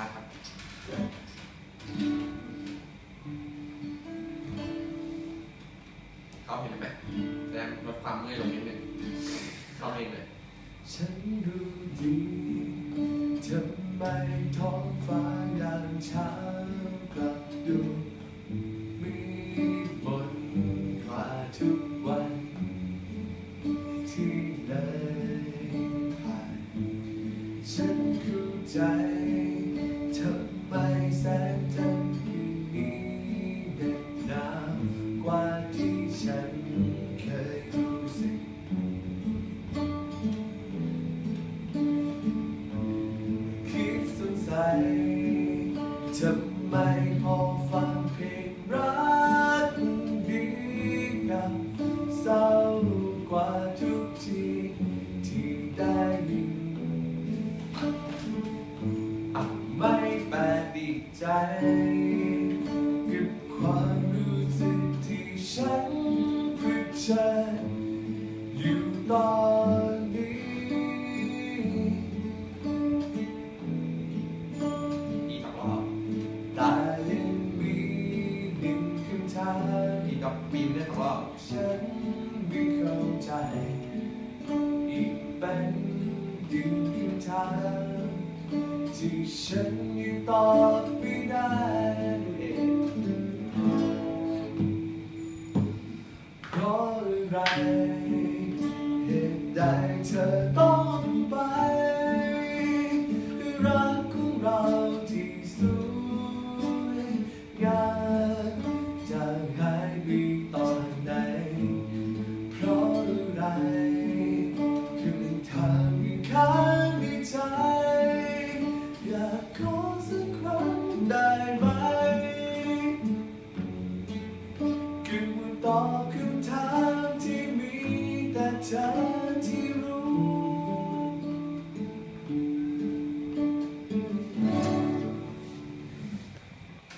าร์ทครับเขาเห็นไหมแสดงลดความเมื่อยลงนิดนึงเขาเองเลย ฉันรู้ดีทำไมท้องฟ้ายามเช้ากลับดูมีบนกว่าทุกวันที่เลยผ่านฉันเข้าใจ งจันทร์คืนนี้เหน็บหนาวกว่าที่ฉันเคยรู้สึก คิดสงสัย ใจ กับความรู้สึกที่ฉันเพิ่งเจออยู่ตอนนี้อีกสองรอบแต่ยังมีหนึ่งคำถามอีกกับปีนได้สองรอบฉันไม่เข้าใจ อีกเป็นหนึ่งคำถาม ที่ฉันยังตอบไม่ได้เพราะอะไรเหตุใดเธอต้อง อสักครั้งได้ไหมคือตอบคำถามที่มีแต่เธอที่รู้